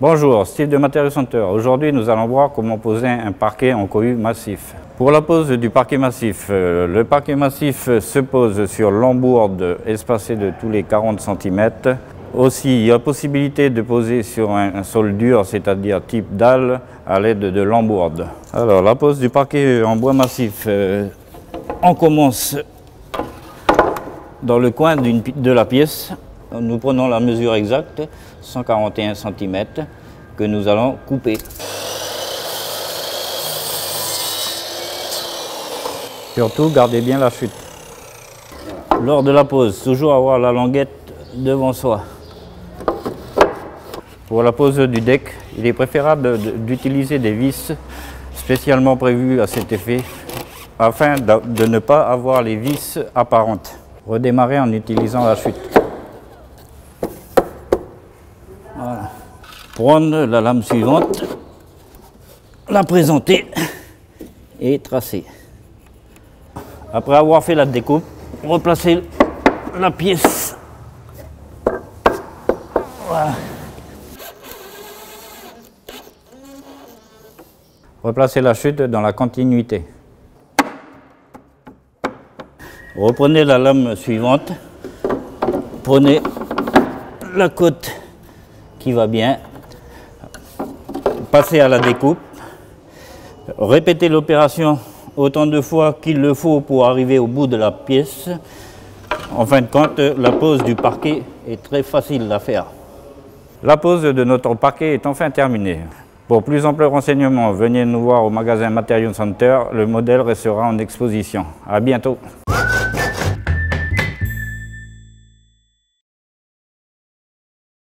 Bonjour, Steve de Matériaux Center. Aujourd'hui, nous allons voir comment poser un parquet en cohue massif. Pour la pose du parquet massif, euh, le parquet massif se pose sur l'embourde espacée de tous les 40 cm. Aussi, il y a possibilité de poser sur un, sol dur, c'est-à-dire type dalle, à l'aide de l'embourde. Alors, la pose du parquet en bois massif, euh, on commence dans le coin de la pièce. Nous prenons la mesure exacte, 141 cm, que nous allons couper. Surtout, gardez bien la chute. Lors de la pose, toujours avoir la languette devant soi. Pour la pose du deck, il est préférable d'utiliser des vis spécialement prévues à cet effet afin de ne pas avoir les vis apparentes. Redémarrer en utilisant la chute. Prendre la lame suivante, la présenter et tracer. Après avoir fait la découpe, replacer la pièce. Voilà. Replacez la chute dans la continuité. Reprenez la lame suivante. Prenez la côte qui va bien. Passez à la découpe. Répétez l'opération autant de fois qu'il le faut pour arriver au bout de la pièce. En fin de compte, la pose du parquet est très facile à faire. La pose de notre parquet est enfin terminée. Pour plus ample renseignements, venez nous voir au magasin Material Center. Le modèle restera en exposition. À bientôt.